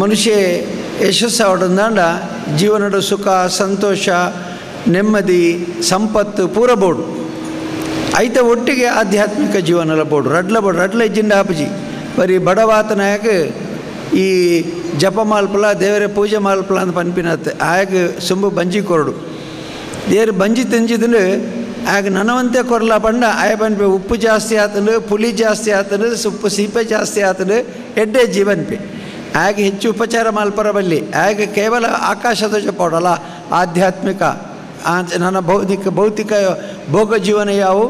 ಮನುಷ್ಯ ಯಶಸ್ಸು ಅವಡಂದಾಂಡ ಜೀವನದ ಸುಖ, ಸಂತೋಷ, ನೆಮ್ಮದಿ, ಸಂಪತ್ತು ಪೂರ ಬೋಡು. ಐತೆ ಒಟ್ಟಿಗೆ ಆಧ್ಯಾತ್ಮಿಕ ಜೀವನಲ ಬೋಡು. ರಡ್ಲ ಬೋಡು. ರಡ್ಲ ಇಜ್ಜಿಂಡ ಆಪಜಿ ಬರೀ ಬಡವಾತನಾಗ ಈ ಜಪ ಮಾಲ್ಪಲ, ದೇವರ ಪೂಜೆ ಮಾಲ್ಪಲ ಅಂತ ಪನ್ಪಿನತ್ತೆ. ಆಗ ಸುಂಬು ಬಂಜಿ ಕೊರಡು. ದೇವ್ರ ಬಂಜಿ ತಿಂಜಿದ್ರೆ ಆಗ ನನವಂತೆ ಕೊರಲ ಬಂಡ ಆಯ ಪನ್ಪೆ, ಉಪ್ಪು ಜಾಸ್ತಿ ಆತನು ಪುಲಿ ಜಾಸ್ತಿ ಆತನು ಸುಪ್ಪು ಸೀಪೆ ಜಾಸ್ತಿ ಆತನು ಎಡ್ಡೆ ಜೀವನ್ಪೆ ಆಗ ಹೆಚ್ಚು ಉಪಚಾರ ಮಾಲ್ಪರ ಬಲ್ಲಿ ಆಗ ಕೇವಲ ಆಕಾಶದ ಜಪೋಡಲ್ಲ ಆಧ್ಯಾತ್ಮಿಕ ನನ್ನ ಬೌದ್ಧಿಕ, ಭೌತಿಕ ಭೋಗ ಜೀವನ ಯಾವು?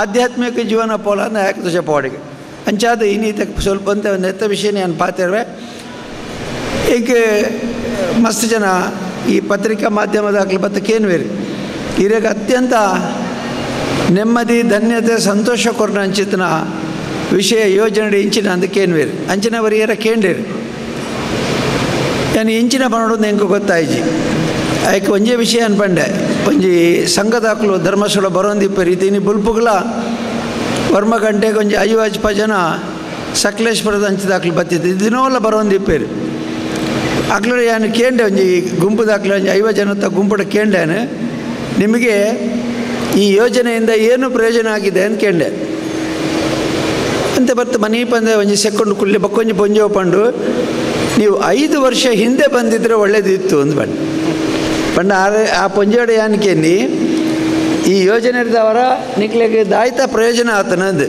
ಆಧ್ಯಾತ್ಮಿಕ ಜೀವನ ಪೋಲ ಯಾಕೆ ಪೋಡಿಗೆ ಅಂಚಾದ ಇನ್ನೀತ ಸ್ವಲ್ಪ ಅಂತ ಒಂದು ಎತ್ತ ವಿಷಯ ನಾನು ಪಾತಿರುವೆ. ಈಗ ಮಸ್ತ್ ಜನ ಈ ಪತ್ರಿಕಾ ಮಾಧ್ಯಮದಾಗಲಿ ಬತ್ತ ಕೇನ್ವೇರಿ? ಇರಾಗ ಅತ್ಯಂತ ನೆಮ್ಮದಿ, ಧನ್ಯತೆ, ಸಂತೋಷ ಕೊರ್ನ ಅಂಚಿತನ ವಿಷಯ ಯೋಜನೆ ಇಂಚಿನ ಅಂದ ಕೇನ್ವೇರಿ. ಅಂಚಿನವರು ಏರ ಕೇಂಡೇರಿ ನಾನು ಇಂಚಿನ ಪನೋಡು ಎಂಕು ಗೊತ್ತಾಯ್ಜಿ ಆಯ್ಕೆ ಒಂಜೇ ವಿಷಯ ಅನ್ಪಂಡೆ ಒಂಜಿ ಸಂಘದಾಕ್ಲು ಧರ್ಮಸ್ಥಳ ಬರೋಂದಿಪ್ಪ ರೀತಿನಿ ಬುಲ್ಪುಗ್ಲ ವರ್ಮ ಗಂಟೆಗೆ ಒಂಜಿ ಐವ ಅಜ್ಪ ಜನ ಸಕಲೇಶ್ವರದ ದಾಖಲು ಬತ್ತಿದ್ದು ದಿನೋಲ್ಲ ಬರೋಂದಿಪ್ಪೇರು ಅಕ್ಲು ಏನು ಕೇಂಡೆ ಒಂಜಿ ಗುಂಪುದಾಕ್ಲು ಒಂಜಿ ಐವ ತ ಗುಂಪುಡ ಕೇಂಡೇನು ನಿಮಗೆ ಈ ಯೋಜನೆಯಿಂದ ಏನು ಪ್ರಯೋಜನ ಆಗಿದೆ ಅಂತ ಕೇಂಡೆ ಅಂತ ಬರ್ತ ಮನೆ ಬಂದೆ ಒಂಜಿ ಸೆಕೊಂಡು ಕುಳ್ಳಿ ಬಕ್ಕೊಂಜಿ ಪೊಂಜೋ ಪಂಡು ನೀವು ಐದು ವರ್ಷ ಹಿಂದೆ ಬಂದಿದ್ರೆ ಒಳ್ಳೇದಿತ್ತು ಅಂದ್ ಬಣ್ಣ ಬಣ್ಣ ಆ ಪೊಂಜೋಡ ಯಾನಕೇನಿ, ಈ ಯೋಜನೆ ಇರ್ದವರ ನಿಕ್ಲೆಗೆ ದಾಯಿತ ಪ್ರಯೋಜನ ಆತನಂದು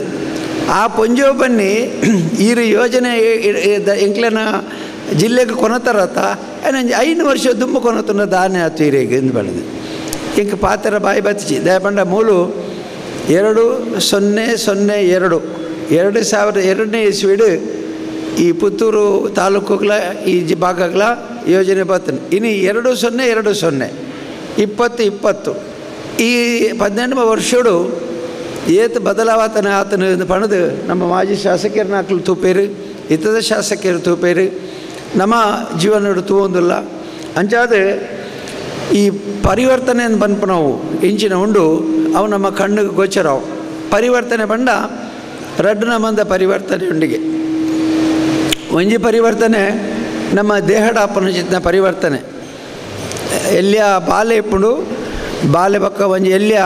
ಆ ಪೊಂಜೋ ಬನ್ನಿ ಈರು ಯೋಜನೆ ಎಂಕ್ಲನ ಜಿಲ್ಲೆಗೆ ಕೊನತರತ, ಏನಂಜಿ ಐದು ವರ್ಷ ದುಂಬ ಕೊನತನ ದಾನೆ ಆತು ಈರೆಗೆ ಎಂದು ಬಂದು ಇಂಕ ಪಾತ್ರ ಬಾಯಿ ಬತ್ತಿಸಿ ದಯಪಂಡ ಮೂಲು ಎರಡು ಸೊನ್ನೆ ಸೊನ್ನೆ ಎರಡು. ಎರಡು ಸಾವಿರದ ಎರಡನೇ ಇಸ್ವಿಡು ಈ ಪುತ್ತೂರು ತಾಲೂಕುಗಳ ಈ ಜಿ ಭಾಗಗಳ ಯೋಜನೆ ಬರ್ತನೆ. ಇನ್ನು ಎರಡು ಸೊನ್ನೆ ಎರಡು ಸೊನ್ನೆ. ಇಪ್ಪತ್ತು ಇಪ್ಪತ್ತು. ಈ ಹದಿನೆಂಟು ವರ್ಷಡು ಏತ್ ಬದಲಾವತನ ಆತನ ಪಣದು ನಮ್ಮ ಮಾಜಿ ಶಾಸಕರನ್ನ ಹಾಕಲು ತೂಪೇರು, ಇತದ ಶಾಸಕರು ತೂಪೇರು. ನಮ್ಮ ಜೀವನ ತೂವೊಂದಿಲ್ಲ. ಅಂಚಾದ ಈ ಪರಿವರ್ತನೆ ಬಂದ್ಪ ನಾವು, ಇಂಚಿನ ಉಂಡು, ಅವು ನಮ್ಮ ಕಣ್ಣಿಗೆ ಗೋಚರವು. ಪರಿವರ್ತನೆ ಬಂಡ ರಡ್ಡು ನಮ್ಮಂದ ಪರಿವರ್ತನೆ ಉಂಡಿಗೆ. ಒಂಜಿ ಪರಿವರ್ತನೆ, ನಮ್ಮ ದೇಹದ ಅಪನಚಿತ್ನ ಪರಿವರ್ತನೆ. ಎಲ್ಲಿಯ ಬಾಲೆ ಇಪ್ಪುಂಡು, ಬಾಲೆ ಪಕ್ಕ ಒಂಜಿ ಎಲ್ಲಿಯ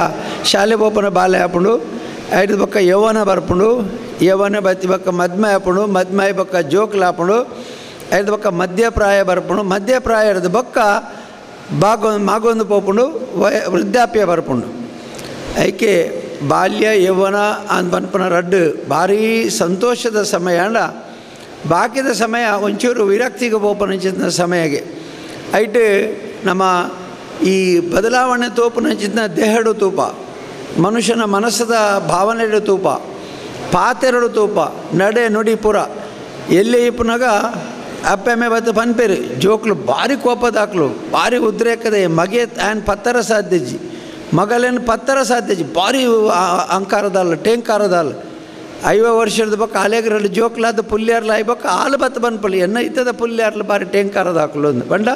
ಶಾಲೆ ಬೋಪನ ಬಾಲೆ ಹಾಪುಂಡು ಐದು ಪಕ್ಕ ಯೌವನ ಬರ್ಪುಂಡು, ಯೌವನ ಬತ್ತಿ ಪಕ್ಕ ಮದ್ಮೆ ಹಾಪುಂಡು, ಮದ್ಮೆ ಪಕ್ಕ ಜೋಕ್ಲು ಹಾಪುಂಡು ಐದು ಪಕ್ಕ ಮಧ್ಯಪ್ರಾಯ ಬರ್ಪುಂಡು ಮಧ್ಯಪ್ರಾಯದ ಬೊಕ್ಕ ಬಾಗೊಂದು ಮಾಗೊಂದು ಪೋಪುಂಡು, ವಯ, ವೃದ್ಧಾಪ್ಯ ಬರ್ಪುಂಡು. ಐಕೆ ಬಾಲ್ಯ, ಯೌವನ ಅಂದ್ ಬನ್ಪನ ರಡ್ಡು ಭಾರೀ ಸಂತೋಷದ ಸಮಯ ಅಂಡ ಬಾಕಿದ ಸಮಯ ಒಂಚೂರು ವಿರಕ್ತಿಗೆ ಪೋಪನಂಚಿನ ಸಮಯಗೆ. ಐಟ್ ನಮ್ಮ ಈ ಬದಲಾವಣೆ ತೋಪನಂಚಿನ ದೇಹಡು ತೂಪ, ಮನುಷ್ಯನ ಮನಸ್ಸದ ಭಾವನೆಡು ತೂಪ, ಪಾತೆರಡು ತೂಪ, ನಡೆ ನುಡಿ ಪುರ. ಎಲ್ಲಿ ಇಪ್ಪನಾಗ ಅಪ್ಪೆಮ್ಮೆ ಬತ್ತು ಪನ್ಪೇರು. ಜೋಕ್ಲು ಭಾರಿ ಕೋಪದಾಕ್ಲು ಭಾರಿ ಉದ್ರೇಕದೆ ಮಗೆ ಆ್ಯನ್ ಪತ್ತರ ಸಾಧ್ಯಜಿ. ಮಗಲೇನು ಪತ್ತರ ಸಾಧ್ಯಜಿ. ಭಾರಿ ಅಂಕಾರದಲ್ಲ ಟೇಂಕಾರದಲ್ಲ ಐವ ವರ್ಷದ ಬಕ್ಕ ಅಲೆಗ್ರಲ್ಲಿ ಜೋಕ್ಲಾದ ಪುಲ್ಯಾರ್ಲ ಐಬಕ್ಕ ಹಾಲು ಬತ್ತ ಬಂದ್ಪಲ್ಲಿ, ಎನ್ನ ಇತ್ತದ ಪುಲ್ಯಾರ್ಲ ಬಾರಿ ಟೇಂಕಾರದ ಒಂದು ಬಂಡ,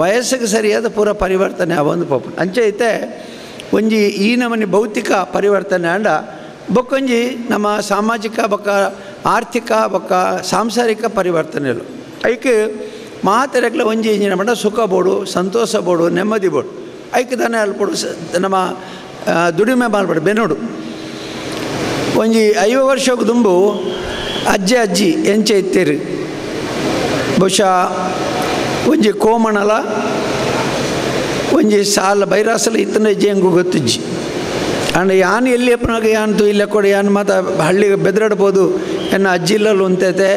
ವಯಸ್ಸಿಗೆ ಸರಿಯಾದ ಪೂರ ಪರಿವರ್ತನೆ ಅವೊಂದು ಪಾಪ. ಅಂಚೆ ಐತೆ ಒಂಜಿ ಈ ನಮನಿ ಭೌತಿಕ ಪರಿವರ್ತನೆ ಅಂಡ, ಬೊಕ್ಕೊಂಜಿ ನಮ್ಮ ಸಾಮಾಜಿಕ ಬೊಕ್ಕ, ಆರ್ಥಿಕ ಬೊಕ್ಕ, ಸಾಂಸಾರಿಕ ಪರಿವರ್ತನೆಗಳು ಐಕೆ ಮಾತೆರೆಗ್ಲ ಒಂಜಿ ಇಂಜಿನ ಬಂಡ, ಸುಖ ಬೋಡು, ಸಂತೋಷ ಬೋಡು, ನೆಮ್ಮದಿ ಬೋಡು. ಐಕೆ ತಾನೇ ಅಲ್ಪಡು ನಮ್ಮ ದುಡಿಮೆ ಮಾಲ್ಪಡು ಬೆನ್ನೋಡು. ಒಂಜಿ ಐವ ವರ್ಷಕ್ಕೆ ದುಂಬು ಅಜ್ಜಿ ಅಜ್ಜಿ ಎಂಚೆ ಇತ್ತೀರಿ. ಬಹುಶಃ ಒಂಜಿ ಕೋಮಣಲ, ಒಂಜಿ ಸಾಲ ಬೈರಾಸಲ ಇತ್ತನ ಹೆಂಗು ಗೊತ್ತಿಜ್ಜಿ. ಅಂಡ್ ಯಾನ್ ಎಲ್ಲಿ ಅಪ್ಪನಾಗ ಯಾನ್ ತು ಇಲ್ಲ ಕೊಡಿ, ಯಾನ್ ಮಾತ ಹಳ್ಳಿಗೆ ಬೆದರಾಡ್ಬೋದು, ಎನ್ನ ಅಜ್ಜಿಲ್ಲಲ್ಲಿ ಉಂತೈತೆ.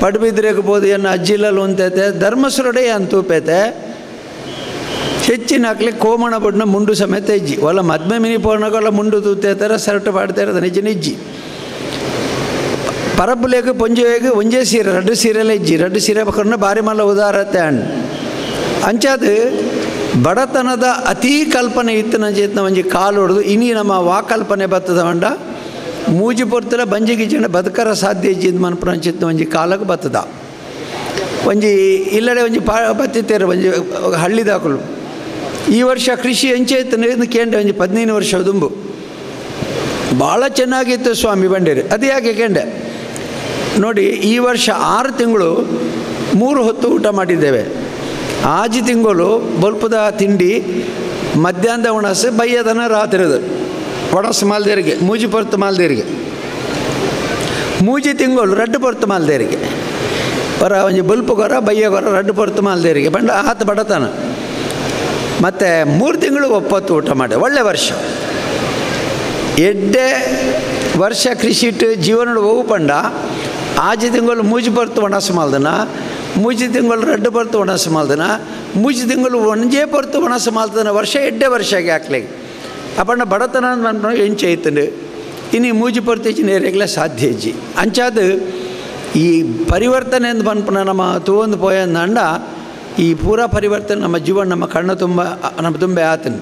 ಪಡುಬಿದ್ರೆಗ್ಬೋದು, ಎನ್ನ ಅಜ್ಜಿಲ್ಲಲ್ಲಿ ಉಂತೈತೆ. ಧರ್ಮಸ್ರೊಡೆ ಯಾನ್ ತೂಪೈತೆ. ಹೆಚ್ಚಿನ ಹಾಕ್ಲಿ ಕೋಮಣ ಬಡ್ನ ಮುಂಡು ಸಮೇತ ಇಜ್ಜಿ. ಒಲ್ಲ ಮದ್ಮೆ ಮಿನಿ ಪೋರ್ಣಗಳ ಮುಂಡು ತೂತೇತಾರ ಸರ್ಟ್ ಇರೋದು ನಿಜ ಇಜ್ಜಿ ಪರಬ್ಬುಲೇಗ ಪೊಂಜೆಗೆ ಒಂಜೇ ಸೀರೆ, ರಡ್ಡು ಸೀರೆಲ್ಲ ಇಜ್ಜಿ. ರಡ್ಡು ಸೀರೆ ಬಕೊಂಡ ಬಾರಿ ಮಲ್ಲ ಉದಾರತೆ ಅಣ್ಣ. ಅಂಚಾದ ಬಡತನದ ಅತೀ ಕಲ್ಪನೆ ಇತ್ತಿನ ಚೇತನ ಒಂಜಿ ಕಾಲು ಹೊಡೆದು ಇನಿ ನಮ್ಮ ವಾಕಲ್ಪನೆ ಬತ್ತದ ಹೊಂಡ ಮೂಜಿ ಪೊರ್ತಲ ಬಂಜಿ ಗಿಜ್ಜಂಡ ಬದುಕರ ಸಾಧ್ಯ ಇಜ್ಜಿದ್ ಮನಪುರ ಚಿತ್ತ ಒಂಜಿ ಕಾಲಕ್ಕೆ ಬತ್ತದ. ಒಂಜಿ ಇಲ್ಲಡೆ ಒಂಜಿ ಪಾ ಬತ್ತಿತ್ತೇರು ಒಂಜಿ ಹಳ್ಳಿದಾಕಲು ಈ ವರ್ಷ ಕೃಷಿ ಇತ್ತು. ಕೇಂದ್ರ ಹದಿನೈದು ವರ್ಷ ದುಂಬು. ಭಾಳ ಚೆನ್ನಾಗಿತ್ತು ಸ್ವಾಮಿ ಬಂಡೇರಿ. ಅದು ಯಾಕೆ ಕೇಂಡೆ ನೋಡಿ, ಈ ವರ್ಷ ಆರು ತಿಂಗಳು ಮೂರು ಹೊತ್ತು ಊಟ ಮಾಡಿದ್ದೇವೆ. ಆಜಿ ತಿಂಗಳು ಬಲ್ಪದ ತಿಂಡಿ, ಮಧ್ಯಾಹ್ನದ ಉಣಸು ಬೈಯದನ ರಾತ್ರಿದು. ಒಣಸು ಮಾಲ್ದೇರಿಗೆ, ಮೂಜಿ ಪೊರ್ತು ಮಾಲ್ದೇರಿಗೆ. ಮೂಜಿ ತಿಂಗಳು ರಡ್ಡು ಪೊರ್ತು ಮಾಲ್ದೇರಿಗೆ. ಹೊರ ಒಂಜಿ ಬಲ್ಪುಗೊರ ಬೈಯಗೊರ ರಡ್ಡು ಪೊರ್ತು ಮಾಲ್ದೇರಿಗೆ. ಬಂಡ ಆತ ಬಡತನ. ಮತ್ತು ಮೂರು ತಿಂಗಳು ಒಪ್ಪತ್ತು ಊಟ ಮಾಡಿ ಒಳ್ಳೆ ವರ್ಷ. ಎಡ್ಡೆ ವರ್ಷ ಕೃಷಿಟ್ಟು ಜೀವನ ಹೋಗು ಪಂಡ. ಆಜಿ ತಿಂಗಳು ಮೂಜಿ ಬರ್ತು ಒಣಸು ಮಾಲ್ದನ ಮೂಜಿ ತಿಂಗಳು ರಡ್ಡು ಬರ್ತು ಒಣಸು ಮಾಲ್ದನ ಮೂಜಿ ತಿಂಗಳು ಒಂಜೇ ಬರ್ತು ಒಣಸು ಮಾಲ್ದನ ವರ್ಷ ಎಡ್ಡೆ ವರ್ಷಗೆ ಹಾಕ್ಲಿ. ಅಪ್ಪಣ್ಣ ಬಡತನ ಏನು ಐತಂಡು. ಇನ್ನು ಮೂಜಿ ಪರ್ತಿಜಿ ನೇರೆಗ್ಲ ಸಾಧ್ಯ ಇಜ್ಜಿ. ಅಂಚಾದ ಈ ಪರಿವರ್ತನೆ ಎಂದು ಬಂದ್ಪನ ನಮ್ಮ ತೂವೊಂದು ಅಂಡ ಈ ಪೂರ ಪರಿವರ್ತನೆ ನಮ್ಮ ಜೀವನ, ನಮ್ಮ ಕಣ್ಣು ತುಂಬ, ನಮ್ಮ ತುಂಬೆ ಆತನು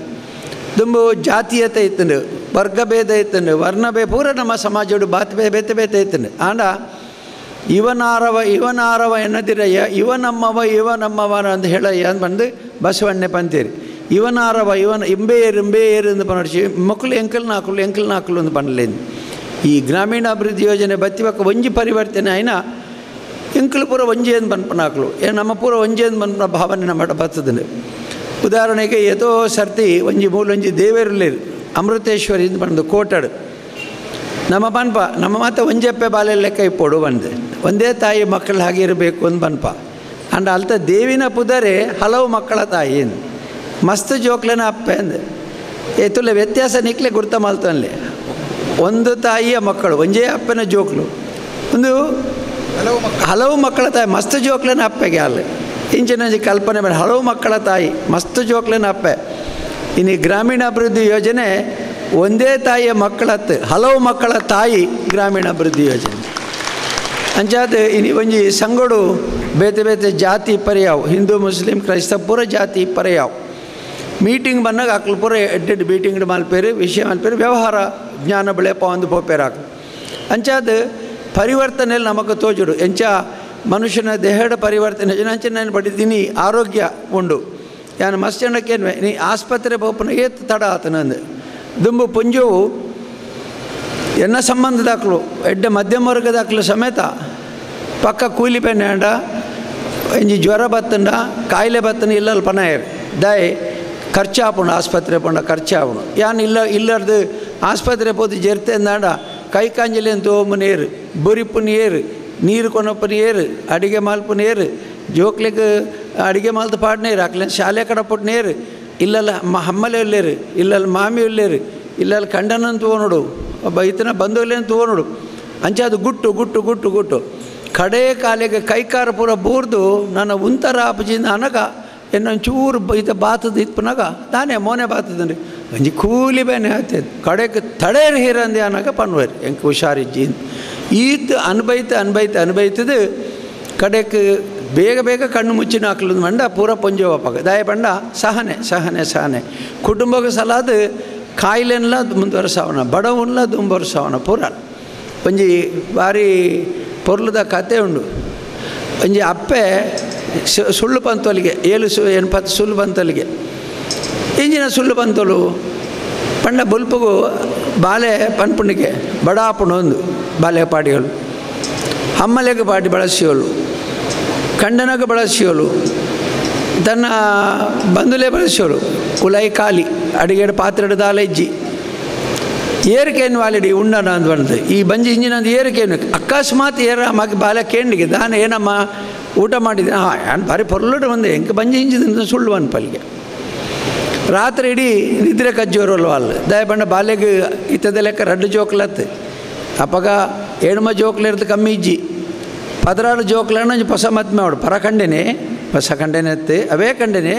ತುಂಬ ಜಾತೀಯತೆ ಇತ್ತಂಡು, ವರ್ಗಭೇದ ಇತ್ತು ವರ್ಣಭೇ, ಪೂರ ನಮ್ಮ ಸಮಾಜೋಡು ಬಾತ್ ಬೇ ಬೇತೆ ಬೇತೆ ಇತ್ತಂಡು. ಆಂಡ ಇವನಾರವ ಇವನಾರವ ಎನ್ನದಿರಯ್ಯ ಇವ ನಮ್ಮವ ಅಂತ ಹೇಳಯ್ಯ ಅಂತ ಬಂದು ಬಸವಣ್ಣೆ ಪಂತೀರಿ ಇವನಾರವ, ಇವನ ಇಂಬೇರು ಇಂಬೇರು ಎಂದು ಪನಡಿಸಿ, ಮಕ್ಕಳು ಎಂಕಲ್ ನಾಕುಲು ಎಂಕಲ್ ನಾಕುಲು ಅಂತ ಪನ್ನಲೇನು ಈ ಗ್ರಾಮೀಣಾಭಿವೃದ್ಧಿ ಯೋಜನೆ ಬತ್ತಿವಕ್ಕ ಒಂಜಿ ಪರಿವರ್ತನೆ ಆಯ್ನ ಎಂಕಲು ಪೂರ ಒಂಜಿ ಎಂದು ಪನ್ಪನಾಕ್ಲು ಏ, ನಮ್ಮ ಪೂರ ಒಂಜಿ ಬನ್ಪನ ಭಾವನೆ ನಮ್ಮ ಬರ್ತದೆ ಉದಾಹರಣೆಗೆ ಎದೋ ಸರ್ತಿ ಒಂಜಿ ಮೂಲೊಂಜಿ ಅಮೃತೇಶ್ವರಿ ಅಂತ ಬಂದು ಕೋಟಡು. ನಮ್ಮ ಬನ್ಪ, ನಮ್ಮ ಮಾತ ಒಂಜೆಪ್ಪೆ ಬಾಲೆ ಲೆಕ್ಕ ಇಪ್ಪೋಡು ಬಂದೆ. ಒಂದೇ ತಾಯಿ ಮಕ್ಕಳು ಹಾಗೆ ಇರಬೇಕು ಅಂತ ಬನ್ಪ. ಅಂಡ್ ಅಲ್ತ ದೇವಿನ ಪುದರೆ ಹಲವು ಮಕ್ಕಳ ತಾಯಿ ಮಸ್ತ್ ಜೋಕ್ಲೆನ ಅಪ್ಪೆ ಅಂದೆ. ವ್ಯತ್ಯಾಸ ನಿಕ್ಲೆ ಗುರ್ತ ಮಾಲ್ತಲ್ಲಿ ಒಂದು ತಾಯಿಯ ಮಕ್ಕಳು ಒಂಜೇ ಅಪ್ಪನ ಜೋಕ್ಲು. ಒಂದು ಹಲವು ಮಕ್ಕಳ ತಾಯಿ. ಮಸ್ತ್ ಜೋಕ್ಲೆನ ಅಪ್ಪೆಗೆ ಅಲ್ಲಿ. ಇಂಚಿನ ಕಲ್ಪನೆ ಮೇಲೆ ಹಲವು ಮಕ್ಕಳ ತಾಯಿ, ಮಸ್ತ್ ಜೋಕ್ಲೆನ ಅಪ್ಪೆ. ಇನ್ನು ಗ್ರಾಮೀಣ ಗ್ರಾಮೀಣಾಭಿವೃದ್ಧಿ ಯೋಜನೆ ಒಂದೇ ತಾಯಿಯ ಮಕ್ಕಳತ್ತು ಹಲವು ಮಕ್ಕಳ ತಾಯಿ ಗ್ರಾಮೀಣಾಭಿವೃದ್ಧಿ ಯೋಜನೆ. ಅಂಚಾದ ಇನಿ ಒಂಜಿ ಸಂಗಡು ಬೇತೆ ಬೇತೆ ಜಾತಿ ಪರ್ಯಾವ್. ಹಿಂದೂ, ಮುಸ್ಲಿಂ, ಕ್ರೈಸ್ತ ಪೂರ ಜಾತಿ ಪರ್ಯಾವ್. ಮೀಟಿಂಗ್ ಬಂದಾಗ ಅಕ್ಲು ಪೂರ ಎಡ್ಡೆಡ್ ಮೀಟಿಂಗ್ ಮಲ್ಪೇರು, ವಿಷಯ ಮಲ್ಪೇರು, ವ್ಯವಹಾರ ಜ್ಞಾನ ಬೆಳೆಪ ಒಂದು ಪೋಪೇರಾಕ್ ಅಂಚಾದ ಪರಿವರ್ತನೆಯಲ್ಲಿ ನಮಗೆ ತೋಜುಡು. ಎಂಚ ಮನುಷ್ಯನ ದೇಹದ ಪರಿವರ್ತನೆ. ನಾನು ಪಡಿದ್ದೀನಿ ಆರೋಗ್ಯ ಉಂಡು. ಯಾನು ಮಸ್ಚಂಡಕ್ಕೇನು ನೀ ಆಸ್ಪತ್ರೆ ಬೋಪನ ಏತ್ ತಡ ಆತನಂದು ದುಂಬು ಪುಂಜವು ಎನ್ನ ಸಂಬಂಧದಾಕ್ಲು ಎಡ್ಡ ಮಧ್ಯಮ ವರ್ಗದಾಕ್ಲು ಸಮೇತ? ಪಕ್ಕ ಕೂಲಿ ಪೆನ್ನೆ ಅಂಡ, ಎಂಜಿ ಜ್ವರ ಬತ್ತಂಡ, ಕಾಯಿಲೆ ಬತ್ತನ ಇಲ್ಲಲ್ಲಿ ಪನಾಯರ್ ದಾಯ್ ಖರ್ಚಾಪುಣ ಆಸ್ಪತ್ರೆ ಪಂಡ ಖರ್ಚಾಪುಣ ಯಾನು ಇಲ್ಲ, ಇಲ್ಲರ್ದು ಆಸ್ಪತ್ರೆ ಪೋದು ಜೆರ್ತೆ ಅಂದಾಂಡ ಕೈ ಕಾಂಜಲಿ ಅಂತ ಬುರಿಪುನ ಏರು, ನೀರು ಕೊನಪ್ಪನ ಏರು, ಅಡಿಗೆ ಮಾಲ್ಪುನ ಏರು ಜೋಕ್ಲಿಕ್ಕೆ ಅಡಿಗೆ ಮಾಲ್ದ ಪಾಡ್ನೇರು ಅಕ್ಲೆ ಶಾಲೆ ಕಡ ಪುಟ್ ನೇರು ಇಲ್ಲಲ್ಲ ಮ ಹಮ್ಮಲೆ ಉಲ್ಲೇರು, ಇಲ್ಲಲ್ಲಿ ಮಾಮಿ ಉಲ್ಲೇರು, ಇಲ್ಲಲ್ಲಿ ಕಂಡನನ್ ತೋನೋಡು ಒಬ್ಬ ಈತನ ಬಂದೋಲ್ಲೇನು ತೋನೋಡು ಅಂಚೆ ಅದು ಗುಟ್ಟು ಗುಟ್ಟು ಗುಟ್ಟು ಗುಟ್ಟು. ಕಡೇ ಕಾಲಿಗೆ ಕೈಕಾರ ಪೂರ ಬೂರ್ದು, ನನ್ನ ಉಂತರ ಅಪಜಿಂದ ಅನಗ, ಎನ್ನೊಂಚೂರು ಈತ ಬಾತದ ಇತ್ಪನಾಗ ನಾನೇ ಮೋನೆ ಬಾತದನ್ರಿ ಒಂಜಿ ಕೂಲಿ ಬೇನೆ ಆಯ್ತದ ಕಡೆಗೆ ತಡೇರು ಹೀರಂದೆ ಅನ್ನಾಗ ಪನ್ವರ್. ಹೆಂಗೆ ಹುಷಾರಿಜ್ಜಿ ಈತ್ ಅನ್ಬೈತ ಅನ್ಬೈತ, ಅನ್ಬೈತದು ಕಡೆಗೆ ಬೇಗ ಬೇಗ ಕಣ್ಣು ಮುಚ್ಚಿನ ಹಾಕ್ಲದು ಮಂಡ ಪೂರ ಪೊಂಜೋವಪ್ಪಾಗ ದಾಯ ಪಂಡ ಸಹನೆ ಸಹನೆ ಸಹನೆ. ಕುಟುಂಬಕ್ಕೆ ಸಲಾದ ಕಾಯಿಲೆನ್ಲ ಮುಂದುವರೆಸವನ, ಬಡವನ್ಲ ದುಂಬರ್ಸವನ ಪೂರ. ಒಂಜಿ ಬಾರಿ ಪೊರ್ಲದ ಕತೆ ಉಂಡು. ಒಂಜಿ ಅಪ್ಪೆ ಸುಳ್ಳು ಪಂತೊಲಿಗೆ ಏಳು ಸು ಎನ್ಪತ್ತು ಸುಳ್ಳು ಪಂತೋಲಿಗೆ ಇಂಜಿನ ಸುಳ್ಳು ಬಂತಲು. ಪಂಡ ಬುಲ್ಪುಗು ಬಾಲೆ ಪನ್ಪುಣಿಗೆ ಬಡಾಪುಣ ಒಂದು ಬಾಲೆ ಪಾಡಿಗಳು ಹಮ್ಮಲೆಗೆ ಪಾಡಿ ಬಳಸಿಯೋಳು ಖಂಡನಗೆ ಬಳಸಿಯೋಳು ತನ್ನ ಬಂಧುಲೆ ಬಳಸಿಯೋಳು ಕುಲೈ ಕಾಲಿ ಅಡುಗೆ ಪಾತ್ರೆಡ ದಾಲ ಇಜ್ಜಿ. ಏರಿಕೆಯನ್ನು ವಾಲಿಡಿ ಉಂಡನ ಅಂತ ಬಂದು ಈ ಬಂಜಿ ಇಂಜಿನಂದು ಏರಿಕೆಯನ್ನು ಅಕಸ್ಮಾತ್ ಏರ ಮಗ ಬಾಲ ಕೇಂಡಿಗೆ ದಾನ ಏನಮ್ಮ ಊಟ ಮಾಡಿದ್ದೆ ಹಾಂ ನಾನು ಬಾರಿ ಪೊರ್ಲುಡು ಬಂದೆ. ಹೆಂಗೆ ಬಂಜಿ ಇಂಜಿನ ಸುಳ್ಳು ಅನ್ಪಲ್ಗೆ ರಾತ್ರಿ ಇಡೀ ನಿದ್ರೆ ಕಜ್ಜೋರಲ್ವ ಅಲ್ಲಿ? ದಯ ಬಣ್ಣ ಬಾಲ್ಯಗೆ ಇತ್ತದ ಲೆಕ್ಕ, ರಡ್ಡು ಜೋಕ್ಲತ್ತು ಅಪ್ಪಗ ಏಣ್ಮ ಜೋಕ್ಲಿರ್ದು ಕಮ್ಮಿ ಇಜ್ಜಿ. ಪದರಾಡು ಜೋಕ್ಲಣ್ಣ ಹೊಸ ಮದ್ಮೆ ಅವಳು ಪರ ಕಂಡೆನೆ ಪಸ ಕಂಡೆನೆ ಅತ್ತೆ, ಅವೇ ಕಂಡೆನೆ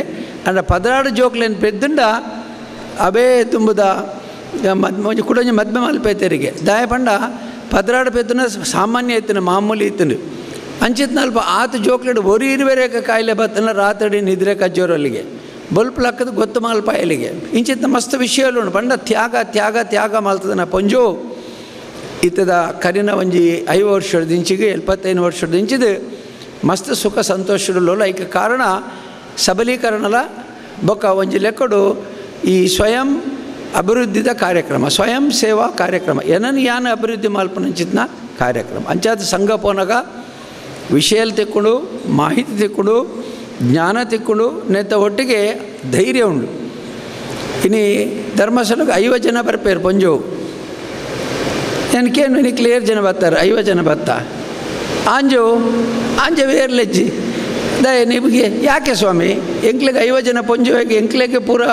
ಅಂದ್ರೆ ಪದರಾಡು ಜೋಕ್ಲೇನು ಪೆದ್ದುಂಡ ಅವೇ ತುಂಬುದ ಮದ್ಮ ಕೂಡ ಮದ್ಮೆ ಮಲ್ಪೈತೆರಿಗೆ. ದಾಯ ಪಂಡ ಪದರಾಡು ಪೆದ್ದುನ ಸಾಮಾನ್ಯ ಇತ್ತು ಮಾಮೂಲಿ ಇತ್ತು ಅಂಚಿತ್ನಲ್ಪ ಆತ ಜೋಕ್ಲೆಡ್, ಒರಿ ಇರುವೆರೇಕ ಕಾಯಿಲೆ ಬತ್ತನ ರಾತ್ರಿ ನಿದ್ರೆ ಕಜ್ಜೋರಲ್ಲಿಗೆ ಗೊತ್ತು ಮಾಲ್ಪ ಎಲ್ಲಿಗೆ ಇಂಚಿತ್ತ ಮಸ್ತ್ ವಿಷಯಗಳು ಪಂಡ ತ್ಯಾಗ ತ್ಯಾಗ ತ್ಯಾಗ ಮಾಲ್ತದನ ಪಂಜೋ. ಇತ್ತದ ಕರಿನ ಒಂಜಿ ಐದು ವರ್ಷದ ಇಂಚಿಗೆ, ಎಪ್ಪತ್ತೈದು ವರ್ಷದ ಇಂಚಿದು ಮಸ್ತ್ ಸುಖ ಸಂತೋಷಗಳು ಐಕ ಕಾರಣ ಸಬಲೀಕರಣಲ ಬೊಕ್ಕ ಒಂಜಿ ಲೆಕ್ಕಡು ಈ ಸ್ವಯಂ ಅಭಿವೃದ್ಧಿದ ಕಾರ್ಯಕ್ರಮ, ಸ್ವಯಂ ಸೇವಾ ಕಾರ್ಯಕ್ರಮ. ಏನನ್ನು ಯಾನ ಅಭಿವೃದ್ಧಿ ಮಾಲ್ಪನಂಚಿತ್ನ ಕಾರ್ಯಕ್ರಮ. ಅಂಚಾದ ಸಂಘ ಪೋನಗ ವಿಷಯಲ್ಲಿ ತೆಕ್ಕೊಂಡು, ಮಾಹಿತಿ ತೆಕ್ಕೊಂಡು ಜ್ಞಾನ ತೆಕ್ಕೊಂಡು ನೆತ್ತ ಒಟ್ಟಿಗೆ ಧೈರ್ಯ ಉಂಡು ಇನಿ ಧರ್ಮಸ್ಥಳಕ್ಕೆ ಐವತ್ತು ಜನ ಬರ್ಪೇರು ಪೊಂಜು ನನಗೇನು ಇನಿ ಕ್ಲಿಯರ್ ಜನ ಬರ್ತಾರೆ ಐವತ್ತು ಜನ ಬತ್ತ ಆಂಜು ಆಂಜ ವೇರ್ಲೆಜ್ಜಿ ದಯ ನಿಮಗೆ ಯಾಕೆ ಸ್ವಾಮಿ? ಎಂಕ್ಲೆಗೆ ಐವತ್ತು ಜನ ಪೊಂಜುವಾಗಿ ಎಂಕ್ಲೆಗೆ ಪೂರ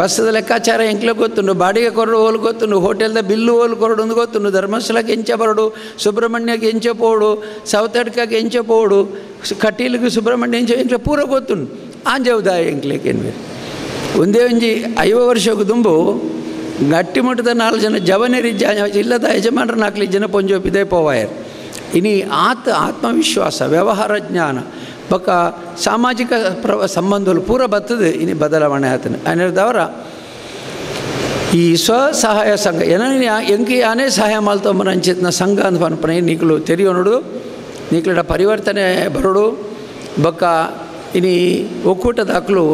ಬಸ್ಸದ ಲೆಕ್ಕಾಚಾರ ಎಂಕ್ಲೆ ಗೊತ್ತುಂಡು ಬಾಡಿಗೆ ಕೊರಡು ಹೋಲು ಗೊತ್ತುಂಡು ಹೋಟೆಲ್ದ ಬಿಲ್ಲು ಹೋಲು ಕೊರಡು ಒಂದು ಗೊತ್ತುಂಡು ಧರ್ಮಸ್ಥಳಕ್ಕೆ ಎಂಚ ಬರಡು, ಸುಬ್ರಹ್ಮಣ್ಯಕ್ಕೆ ಎಂಚ ಪೋಡು ಸೌತಡ್ಕಕ್ಕೆ ಎಂಚ ಪೋಡು ಕಟೀಲಿಗೆ ಸುಬ್ರಹ್ಮಣ್ಯ ಎಂಚ ಎಂಚ ಪೂರ ಗೊತ್ತುಂಡು ಆಂಜವುದಾಯ ಎಂಕ್ಲೆಗೆ ಏನು ಒಂದೇ ಒಂಜಿ ಐವ ವರ್ಷಕ್ಕೆ ದುಂಬು, ಗಟ್ಟಿ ಮಟ್ಟದ ನಾಲ್ಕು ಜನ ಜವನೇರಿ ಇಲ್ಲದ ಯಜಮಾನರು ನಾಲ್ಕು ಜನ ಪೊಂಜೋಪಿದೆ ಪೋವಾಯರ್. ಇನಿ ಆತ ಆತ್ಮವಿಶ್ವಾಸ, ವ್ಯವಹಾರ ಜ್ಞಾನ ಬೊಕ್ಕ ಸಾಮಾಜಿಕ ಪ್ರ, ಸಂಬಂಧಗಳು ಪೂರ ಬರ್ತದೆ ಇನಿ ಬದಲಾವಣೆ ಆತನ ಅನ್ನಿರ್ದವರ ಈ ಸ್ವಸಹಾಯ ಸಂಘ ಏನ ಎಂಕಿ ಯಾನೇ ಸಹಾಯ ಮಾಲ್ತೊಂಬನ ಅಂಚಿತ್ನ ಸಂಘ ಅಂತ ಪನ್ಪನೆ ನೀಕಲು ತೆರೆಯೋನುಡು ನೀಕಲ ಪರಿವರ್ತನೆ ಬರೋಡು ಬೊಕ್ಕ ಇನಿ ಒಕ್ಕೂಟದಾಕಲು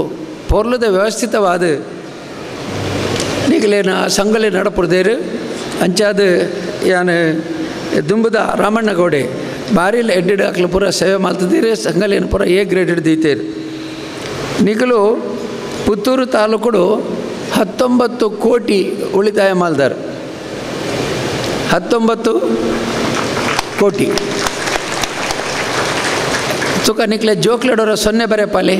ಪೊರ್ಲದ ವ್ಯವಸ್ಥಿತವಾದ ನೀಗಲೇನ ಸಂಘಲೆ ನಡಪುಡ್ದೇರು ಅಂಚಾದ ಯಾನ್ ದುಂಬುದ ರಾಮಣ್ಣ ಭಾರಿ ಎಡ್ಡೆಡ್ ಪೂರ ಸೇವೆ ಮಾಡ್ತಿದ್ದೀರಿ, ಸಂಘಲೇನು ಪೂರ ಎ ಗ್ರೇಡ್ ಹಿಡ್ದೀತೀರಿ ನಿಗಲು ಪುತ್ತೂರು ತಾಲೂಕು ಹತ್ತೊಂಬತ್ತು ಕೋಟಿ ಉಳಿತಾಯ ಮಾಲ್ದಾರ ಹತ್ತೊಂಬತ್ತು ಕೋಟಿ. ಸುಖ ನಿಕ್ಲೆ ಜೋಕ್ಲಡೋರ ಸೊನ್ನೆ ಬರೆ ಪಾಲೆ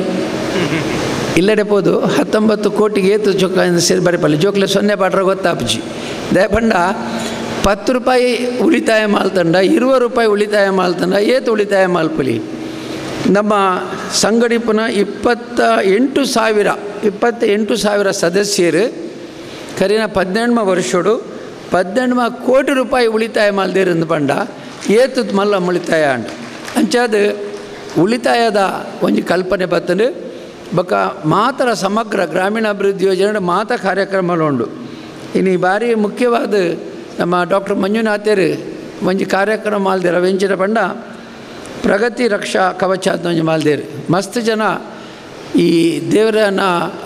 ಇಲ್ಲಡೆ ಪೋದು, ಹತ್ತೊಂಬತ್ತು ಕೋಟಿಗೆ ಏತು ಚೊಕ್ಕ ಸೇರಿ ಬರೆ ಪಾಲೆ ಜೋಕ್ಲೆ ಸೊನ್ನೆ ಪಾಡ್ರ ಗೊತ್ತಾಪಜಿ ದಯಪಂಡ ಪತ್ತು ರೂಪಾಯಿ ಉಳಿತಾಯ ಮಾಲ್ತಂಡ ಇರುವ ರೂಪಾಯಿ ಉಳಿತಾಯ ಮಾಲ್ತಂಡ ಏತು ಉಳಿತಾಯ ಮಾಲ್ಪಲಿ ನಮ್ಮ ಸಂಘಡಿಪನ ಇಪ್ಪತ್ತ ಎಂಟು ಸಾವಿರ ಇಪ್ಪತ್ತ ಎಂಟು ಸಾವಿರ ಸದಸ್ಯರು, ಕರಿನ ಪದ್ನೆಂಟು ವರ್ಷೋಡು ಪದ್ನೆಂಟು ಕೋಟಿ ರೂಪಾಯಿ ಉಳಿತಾಯ ಮಾಲ್ದಿರಂದು ಪಂಡ, ಏತು ಮಲ್ಲ ಉಳಿತಾಯ ಅಂಡ. ಅಂಚಾದ ಉಳಿತಾಯದ ಒಂದು ಕಲ್ಪನೆ ಬತ್ತಂಡು ಬೊಕ್ಕ ಮಾತರ ಸಮಗ್ರ ಗ್ರಾಮೀಣಾಭಿವೃದ್ಧಿ ಯೋಜನೆ ಮಾತ ಕಾರ್ಯಕ್ರಮಗಳು ಉಂಡು. ಇನ್ನು ಈ ಬಾರಿ ಮುಖ್ಯವಾದ ನಮ್ಮ ಡಾಕ್ಟರ್ ಮಂಜುನಾಥರು ಒಂಜಿ ಕಾರ್ಯಕ್ರಮ ಮಾಲ್ದೇರ ವೆಂಚಿನ ಪಂಡ, ಪ್ರಗತಿ ರಕ್ಷಾ ಕವಚ ಅಂತ ಮಾಲ್ದೇರು. ಮಸ್ತ್ ಜನ ಈ ದೇವರನ್ನ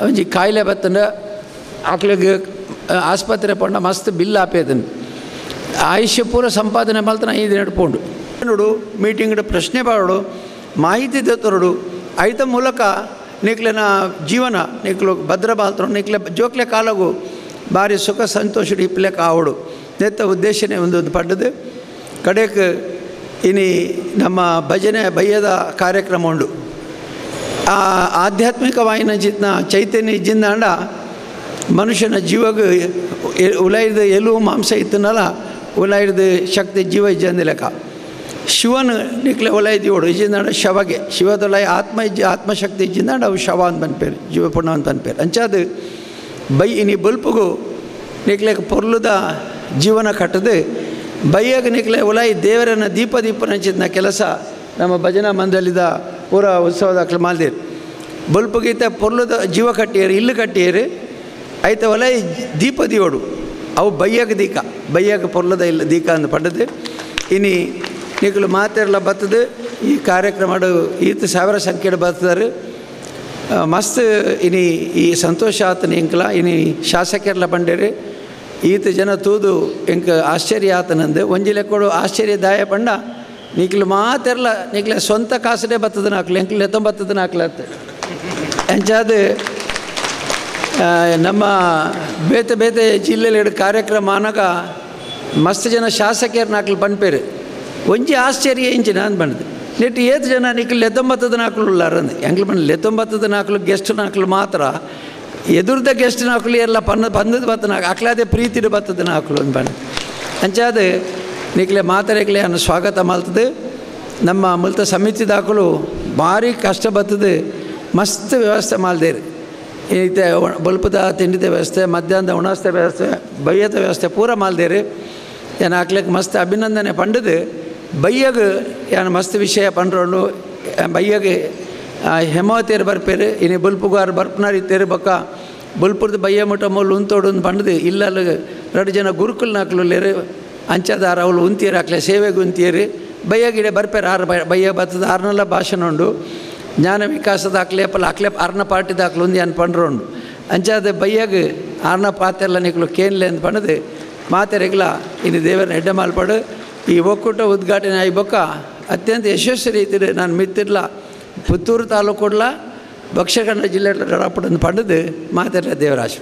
ಒಂಜಿ ಕಾಯಿಲೆ ಬತ್ತಂಡ ಆಕ್ಳಿಗೆ ಆಸ್ಪತ್ರೆ ಪಂಡ ಮಸ್ತ್ ಬಿಲ್ ಆಪೇದನ್. ಆಯುಷ್ಯ ಪೂರ ಸಂಪಾದನೆ ಮಲ್ತನ ಐದು ನಡ್ಕೊಂಡು ನೋಡು ಮೀಟಿಂಗ್ ಪ್ರಶ್ನೆ ಬಾಡು ಮಾಹಿತಿ ದತ್ತರುಡು, ಐತ ಮೂಲಕ ನಿಕ್ಲೆನ ಜೀವನ, ನಿಕ್ಲು ಭದ್ರ ಬಾಲ್ತರು ನಿಕ್ಲೆ ಜೋಕ್ಲೆ ಕಾಲಗು ಭಾರಿ ಸುಖ ಸಂತೋಷ ಇಪ್ಲೆ ಕಾವಡು ನೆತ್ತ ಉದ್ದೇಶನೇ ಒಂದು ಪಡ್ಡದು ಕಡೆಗೆ ಇನಿ ನಮ್ಮ ಭಜನೆ ಭಯ್ಯದ ಕಾರ್ಯಕ್ರಮ ಉಂಡು ಆ ಆಧ್ಯಾತ್ಮಿಕವಾಯಿನ ಜಿತ್ನ ಚೈತನ್ಯ ಇಜ್ಜಿಂದಾಂಡ ಮನುಷ್ಯನ ಜೀವಗ ಉಲಾಯಿದ ಎಲು ಮಾಂಸ ಇತ್ತನಲ್ಲ ಉಲಾಯ್ದ ಶಕ್ತಿ ಜೀವ ಇಜ್ಜಂದ ಲೆಕ್ಕ. ಶಿವನ ನಿಕ್ಲೆ ಒಲಾಯ್ದಿವಡು ಇಜ್ಜಿಂದಾಂಡ ಶವಗೆ. ಶಿವದೊಲಾಯ ಆತ್ಮ ಇಜ್ಜಿ, ಆತ್ಮಶಕ್ತಿ ಇಜ್ಜಿಂದಾಂಡ ಅವು ಶವ ಅಂತ ಅನ್ಪೇರು ಜೀವ ಪುಣ್ಯ ಅಂತ ಅನ್ಪೇರು ಅಂಚಾದ ಬೈ ಇನಿ ಬಲ್ಪಗೂ ನಿಕ್ಲೆಗೆ ಪೊರ್ಲುದ ಜೀವನ ಕಟ್ಟದೆ ಬೈಯಾಗ ನಿಕ್ಲೆ ಒಲಾಯಿ ದೇವರನ್ನ ದೀಪ ದೀಪ ಹಂಚಿದ್ನ ಕೆಲಸ ನಮ್ಮ ಭಜನಾ ಮಂದಲಿದ ಪೂರ ಉತ್ಸವದ ಮಾಲ್ದೀರ್. ಬಲ್ಪು ಗೀತೆ ಪೊರ್ಲದ ಜೀವ ಕಟ್ಟಿಯರು, ಇಲ್ಲು ಕಟ್ಟಿಯರು ಆಯ್ತ ಒಲಾಯಿ ದೀಪ ದಿಯೋಡು ಅವು ಬೈಯಾಗ ದೀಕ, ಬೈಯಾಗ ಪೊರ್ಲದ ಇಲ್ಲ ದೀಕ ಅಂದು ಪಡ್ಡದು ಇನಿ ನಿಕ್ಲು ಮಾತೆಲ್ಲ ಬರ್ತದೆ ಈ ಕಾರ್ಯಕ್ರಮ ಈತ ಸಾವಿರ ಸಂಖ್ಯೆ ಬರ್ತದಾರೆ ಮಸ್ತ್ ಇನಿ ಈ ಸಂತೋಷ ಆತನ ಇಂಕ್ಲ, ಇನಿ ಶಾಸಕರೆಲ್ಲ ಬಂಡೇರಿ. ಈತ ಜನ ತೂದು ಎಂಕ ಆಶ್ಚರ್ಯ ಆತನಂದು ಒಂಜಿ ಆಶ್ಚರ್ಯ ದಾಯ ಪಂಡ, ನಿಕ್ಲು ಮಾತೆರ್ಲ, ನಿಕ್ಲೆ ಸ್ವಂತ ಕಾಸಡೆ ಬತ್ತದ ನಾಕ್ಲು ಎಂಕ್ಲು ಎತ್ತೊಂಬತ್ತದ ಹಾಕ್ಲತ್ತೆ ಎಂಚಾದ ನಮ್ಮ ಬೇತೆ ಬೇತೆ ಜಿಲ್ಲೆಯಲ್ಲಿ ಕಾರ್ಯಕ್ರಮ ಆನಾಗ ಮಸ್ತ್ ಜನ ಶಾಸಕಿಯರನ್ನ ನಾಕ್ಲು ಬಂದ್ಪೇರು. ಒಂಜಿ ಆಶ್ಚರ್ಯ ಇಂಚಿ ನಾನು ಬಂದಿದೆ. ನೆಟ್ಟು ಏತ್ ಜನ ನಿಕ್ಲು ಎತ್ತೊಂಬತ್ತದ ಹಾಕ್ಲು ಉಳ್ಳಾರಂದು ಎಂಕ್ಲು ಬಂದು ಎತ್ತೊಂಬತ್ತದ ಹಾಕ್ಲು ಗೆಸ್ಟ್ ಹಾಕ್ಲು ಮಾತ್ರ ಎದುರ್ದ ಗೆಸ್ಟ್ ನಾಲ್ಕು ಎಲ್ಲ ಪನ್ನ ಬಂದದ್ದು ಬತ್ತನ ಅಕ್ಲಾದೆ ಪ್ರೀತಿಡು ಬತ್ತದ ನಾಲ್ಕು ಅಂತ ಬಣ್ಣ ಅಂಚಾದ, ನಿಕ್ಲೆ ಮಾತಾಡಕ್ಲೆ ಅನ್ನ ಸ್ವಾಗತ ಮಲ್ತದೆ ನಮ್ಮ ಮುಲ್ತ ಸಮಿತಿ ದಾಖಲು ಭಾರಿ ಕಷ್ಟ ಬರ್ತದೆ ಮಸ್ತ್ ವ್ಯವಸ್ಥೆ ಮಾಲ್ದೇರಿ ಈತೆ ಬಲ್ಪದ ತಿಂಡಿದ ವ್ಯವಸ್ಥೆ, ಮಧ್ಯಾಹ್ನದ ಉಣಸ್ತೆ ವ್ಯವಸ್ಥೆ, ಬೈಯದ ವ್ಯವಸ್ಥೆ ಪೂರ ಮಾಲ್ದೇರಿ ಏನು ಹಾಕ್ಲಿಕ್ಕೆ ಮಸ್ತ್ ಅಭಿನಂದನೆ ಪಂಡದು. ಬಯ್ಯಗ ಏನು ಮಸ್ತ್ ವಿಷಯ ಪಂಡ್ರೋಳು ಬಯ್ಯಗೆ ತೇರು ಬರ್ಪೇರೆ ಇನ್ನು ಬುಲ್ಪುಗಾರ್ ಬರ್ಪನಾರಿ ತೇರು ಬಕ್ಕ. ಬುಲ್ಪುರದ ಬಯ್ಯ ಮುಟ ಮೊಲ್ ಉಂತೋಡು ಬಂದದೆ. ಇಲ್ಲ ಎರಡು ಜನ ಗುರುಕುಲ್ ನಾಕ್ಲು ಲೇರು ಅಂಚದಾರ ಅವಳು ಉಂತಿಯರು ಹಾಕ್ಲೆ ಸೇವೆಗೆ ಉಂತಿಯರು. ಬಯ್ಯಗಿಡೆ ಬರ್ಪೇರು ಆರು ಬಯ್ಯ ಬತ್ತದ ಆರ್ನೆಲ್ಲ ಭಾಷಣ ಉಂಡು ಜ್ಞಾನ ವಿಕಾಸದ ಹಾಕ್ಲೆ ಅಪ್ಪಲ್ಲ ಹಾಕ್ಲೆ ಆರ್ನ ಪಾರ್ಟಿ ಹಾಕ್ಲು ಉಂದು ಅನ್ ಪಂಡ್ರೋಂಡು ಅಂಚಾದ ಬಯ್ಯಾಗ ಆರ್ನ ಪಾತೆಲ್ಲ ನಿಕ್ಲು ಕೇನ್ಲೆ ಅಂತ ಬಂದದೆ. ಮಾತೆರೆಗ್ಲ ಇನ್ನು ದೇವರನ್ನ ಎಡ್ಡೆ ಮಾಲ್ಪಾಡು. ಈ ಒಕ್ಕೂಟ ಉದ್ಘಾಟನೆ ಆಯ್ಬೊಕ್ಕ ಅತ್ಯಂತ ಯಶಸ್ವಿ ರೀತಿಯಲ್ಲಿ ನಾನು ಮಿತ್ತಿರ್ಲ. ಪುತ್ತೂರು ತಾಲೂಕು ಕೊಡ್ಲ ಭಕ್ಷ್ಯಖಂಡ ಜಿಲ್ಲೆ ರಾಪಡನ್ನು ಪಡೆದು ಮಾತಾಡ ದೇವರಾಶ